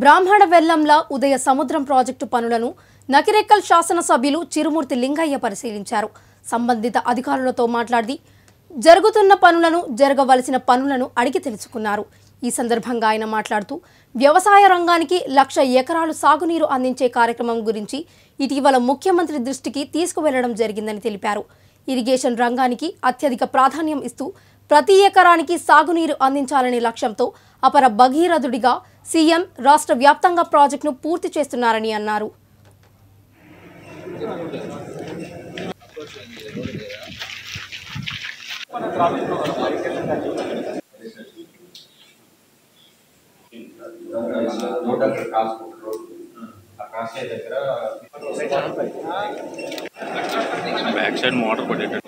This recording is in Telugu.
బ్రాహ్మణ వెల్లంల ఉదయ సముద్రం ప్రాజెక్టు పనులను నకిరెక్కల్ శాసనసభ్యులు చిరుమూర్తి లింగయ్య పరిశీలించారు. సంబంధిత అధికారులతో మాట్లాడి జరుగుతున్న పనులను జరగవలసిన పనులను అడిగి తెలుసుకున్నారు. ఈ సందర్భంగా ఆయన మాట్లాడుతూ వ్యవసాయ రంగానికి లక్ష ఎకరాలు సాగునీరు అందించే కార్యక్రమం గురించి ఇటీవల ముఖ్యమంత్రి దృష్టికి తీసుకువెళ్ళడం జరిగిందని తెలిపారు. ఇరిగేషన్ రంగానికి అత్యధిక ప్రాధాన్యం ఇస్తూ ప్రతి ఎకరానికి సాగునీరు అందించాలనే లక్ష్యంతో అపర భగీరథుడిగా సీఎం రాష్ట్ర వ్యాప్తంగా ప్రాజెక్టును పూర్తి చేస్తున్నారని అన్నారు. బ్యాక్ సైడ్ మోటార్ పడేటట్టు